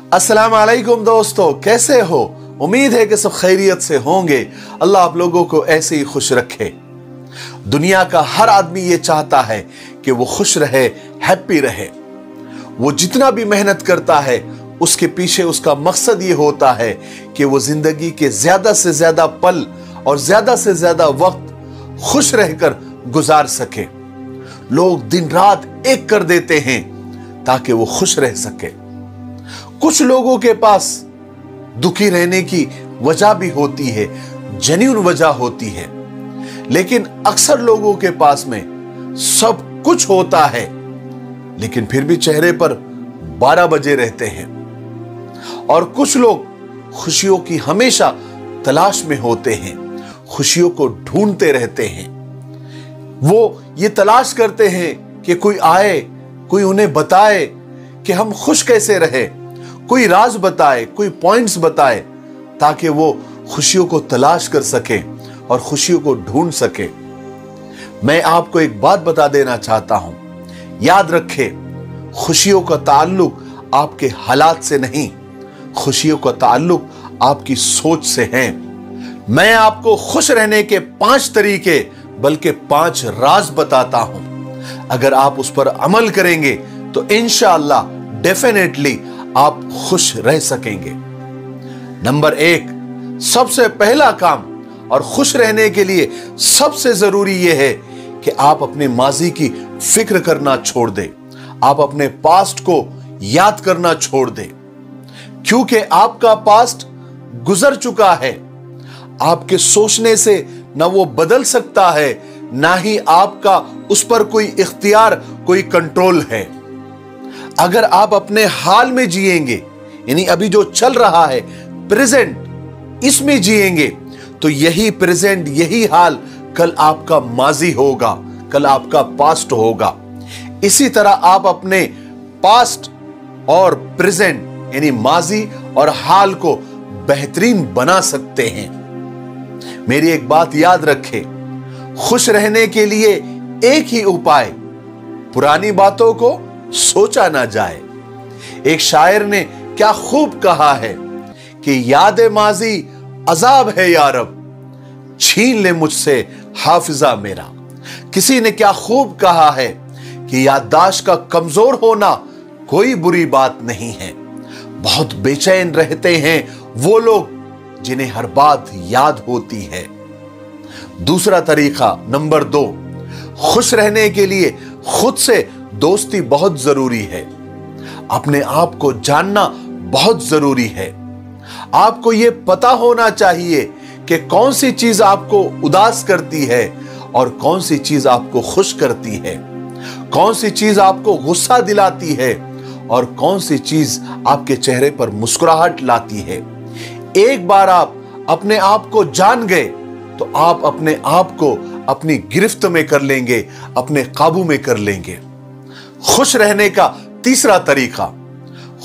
अस्सलाम वालेकुम दोस्तों, कैसे हो? उम्मीद है कि सब खैरियत से होंगे। अल्लाह आप लोगों को ऐसे ही खुश रखे। दुनिया का हर आदमी ये चाहता है कि वो खुश रहे हैप्पी रहे। वो जितना भी मेहनत करता है, उसके पीछे उसका मकसद ये होता है कि वो ज़िंदगी के ज़्यादा से ज़्यादा पल और ज़्यादा से ज़्यादा वक्त खुश रहकर गुजार सके। लोग दिन रात एक कर देते हैं ताकि वो खुश रह सके। कुछ लोगों के पास दुखी रहने की वजह भी होती है जेन्यून वजह होती है। लेकिन अक्सर लोगों के पास में सब कुछ होता है, लेकिन फिर भी चेहरे पर बारह बजे रहते हैं। और कुछ लोग खुशियों की हमेशा तलाश में होते हैं, खुशियों को ढूंढते रहते हैं। वो ये तलाश करते हैं कि कोई आए, कोई उन्हें बताए कि हम खुश कैसे रहे। कोई राज बताए, कोई पॉइंट्स बताए, ताकि वो खुशियों को तलाश कर सके और खुशियों को ढूंढ सके। मैं आपको एक बात बता देना चाहता हूँ। याद रखे, खुशियों का ताल्लुक आपके हालात से नहीं, खुशियों का ताल्लुक आपकी सोच से है। मैं आपको खुश रहने के पाँच तरीके, बल्कि पाँच राज बताता हूँ। अगर आप उस पर अमल करेंगे तो इनशाला डेफिनेटली आप खुश रह सकेंगे। नंबर एक, सबसे पहला काम और खुश रहने के लिए सबसे ज़रूरी यह है कि आप अपने माजी की फ़िक्र करना छोड़ दें। आप अपने पास्ट को याद करना छोड़ दें। क्योंकि आपका पास्ट गुजर चुका है। आपके सोचने से ना वो बदल सकता है, ना ही आपका उस पर कोई इख्तियार, कोई कंट्रोल है। अगर आप अपने हाल में जिएँगे, यानी अभी जो चल रहा है, प्रेजेंट, इसमें जिएँगे तो यही प्रेजेंट, यही हाल कल आपका माजी होगा, कल आपका पास्ट होगा। इसी तरह आप अपने पास्ट और प्रेजेंट, यानी माजी और हाल को बेहतरीन बना सकते हैं। मेरी एक बात याद रखें, खुश रहने के लिए एक ही उपाय, पुरानी बातों को सोचा ना जाए। एक शायर ने क्या खूब कहा है कि, याद माजी, अजाब है यारब छीन ले मुझसे हाफिजा मेरा। किसी ने क्या खूब कहा है कि, याददाश्त का कमज़ोर होना कोई बुरी बात नहीं है। बहुत बेचैन रहते हैं वो लोग जिन्हें हर बात याद होती है। दूसरा तरीका, नंबर दो, खुश रहने के लिए खुद से दोस्ती बहुत ज़रूरी है। अपने आप को जानना बहुत ज़रूरी है। आपको यह पता होना चाहिए कि कौन सी चीज़ आपको उदास करती है और कौन सी चीज़ आपको खुश करती है। कौन सी चीज़ आपको गुस्सा दिलाती है और कौन सी चीज़ आपके चेहरे पर मुस्कुराहट लाती है। एक बार आप अपने आप को जान गए तो आप अपने आप को अपनी गिरफ्त में कर लेंगे, अपने काबू में कर लेंगे। खुश रहने का तीसरा तरीका।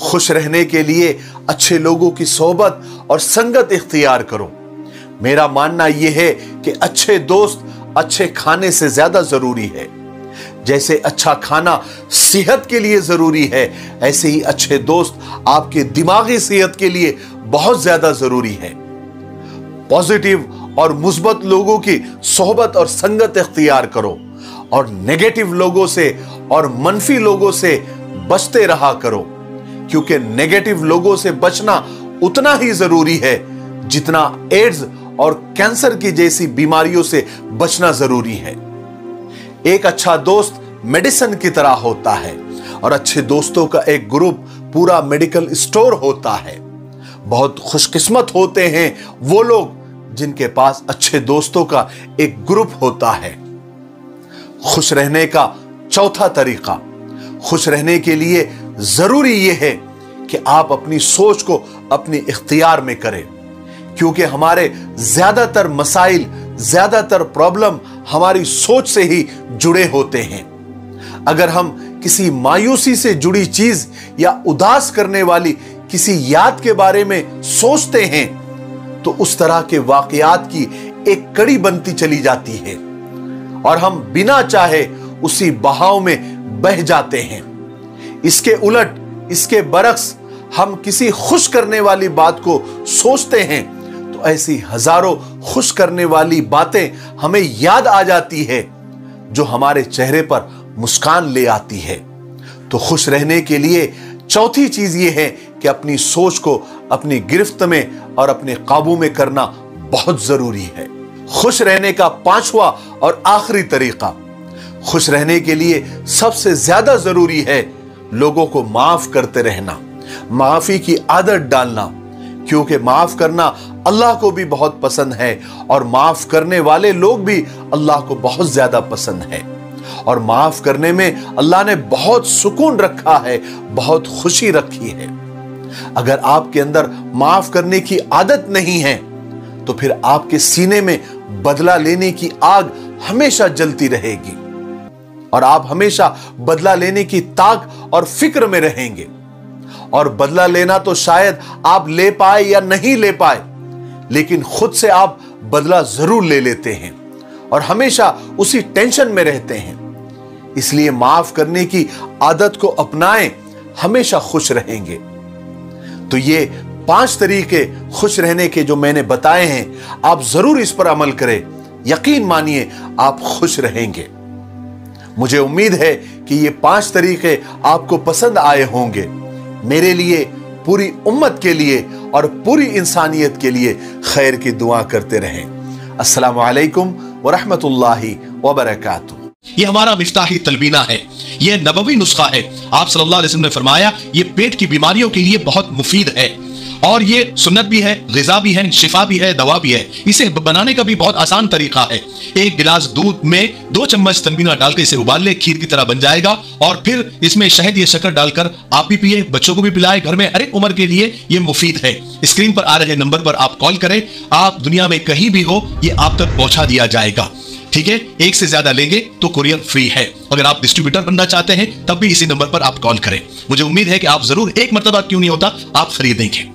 खुश रहने के लिए अच्छे लोगों की सोहबत और संगत इख्तियार करो। मेरा मानना यह है कि अच्छे दोस्त अच्छे खाने से ज़्यादा ज़रूरी है। जैसे अच्छा खाना सेहत के लिए ज़रूरी है, ऐसे ही अच्छे दोस्त आपके दिमागी सेहत के लिए बहुत ज़्यादा ज़रूरी है। पॉजिटिव और मुस्बत लोगों की सोहबत और संगत इख्तियार करो और नेगेटिव लोगों से और मनफी लोगों से बचते रहा करो। क्योंकि नेगेटिव लोगों से बचना उतना ही ज़रूरी है जितना एड्स और कैंसर की जैसी बीमारियों से बचना ज़रूरी है। एक अच्छा दोस्त मेडिसिन की तरह होता है और अच्छे दोस्तों का एक ग्रुप पूरा मेडिकल स्टोर होता है। बहुत खुशकिस्मत होते हैं वो लोग जिनके पास अच्छे दोस्तों का एक ग्रुप होता है। खुश रहने का चौथा तरीका। खुश रहने के लिए ज़रूरी यह है कि आप अपनी सोच को अपने इख्तियार में करें, क्योंकि हमारे ज़्यादातर मसाइल, ज़्यादातर प्रॉब्लम हमारी सोच से ही जुड़े होते हैं। अगर हम किसी मायूसी से जुड़ी चीज़ या उदास करने वाली किसी याद के बारे में सोचते हैं तो उस तरह के वाकयात की एक कड़ी बनती चली जाती है। और हम बिना चाहे उसी बहाव में बह जाते हैं। इसके उलट, इसके बरक्स हम किसी खुश करने वाली बात को सोचते हैं तो ऐसी हज़ारों खुश करने वाली बातें हमें याद आ जाती है, जो हमारे चेहरे पर मुस्कान ले आती है। तो खुश रहने के लिए चौथी चीज़ यह है कि अपनी सोच को अपनी गिरफ्त में और अपने काबू में करना बहुत ज़रूरी है। खुश रहने का पांचवा और आखिरी तरीका, खुश रहने के लिए सबसे ज़्यादा ज़रूरी है लोगों को माफ़ करते रहना, माफ़ी की आदत डालना, क्योंकि माफ़ करना अल्लाह को भी बहुत पसंद है और माफ़ करने वाले लोग भी अल्लाह को बहुत ज़्यादा पसंद है। और माफ़ करने में अल्लाह ने बहुत सुकून रखा है, बहुत खुशी रखी है। अगर आपके अंदर माफ़ करने की आदत नहीं है तो फिर आपके सीने में बदला लेने की आग हमेशा जलती रहेगी। और आप हमेशा बदला लेने की ताक और फ़िक्र में रहेंगे। और बदला लेना तो शायद आप ले पाए या नहीं ले पाए, लेकिन खुद से आप बदला ज़रूर ले लेते हैं और हमेशा उसी टेंशन में रहते हैं। इसलिए माफ़ करने की आदत को अपनाएँ, हमेशा खुश रहेंगे। तो ये पाँच तरीके खुश रहने के जो मैंने बताए हैं, आप ज़रूर इस पर अमल करें। यकीन मानिए, आप खुश रहेंगे। मुझे उम्मीद है कि ये पाँच तरीके आपको पसंद आए होंगे। मेरे लिए, पूरी उम्मत के लिए और पूरी इंसानियत के लिए खैर की दुआ करते रहें। अस्सलाम वालेकुम वरहमतुल्लाहि वबरकातुहू ये हमारा मिफ्ताही तलबीना है। ये नबवी नुस्खा है। आप सल्लल्लाहु अलैहि वसल्लम ने फरमाया, ये पेट की बीमारियों के लिए बहुत मुफीद है। और ये सुन्नत भी है गजा भी है, शिफा भी है, दवा भी है। इसे बनाने का भी बहुत आसान तरीका है। एक गिलास दूध में दो चम्मच तनबीना डालकर इसे उबाल ले, खीर की तरह बन जाएगा। और फिर इसमें शहद या शक्कर डालकर आप भी पिए, बच्चों को भी पिलाए, घर में हर उम्र के लिए ये मुफीद है। स्क्रीन पर आ रहे नंबर पर आप कॉल करें। आप दुनिया में कहीं भी हो, ये आप तक पहुँचा दिया जाएगा। ठीक है? एक से ज़्यादा लेंगे तो कुरियर फ्री है। अगर आप डिस्ट्रीब्यूटर बनना चाहते हैं, तब भी इसी नंबर पर आप कॉल करें। मुझे उम्मीद है कि आप ज़रूर एक मतलब क्यों नहीं होता, आप खरीदेंगे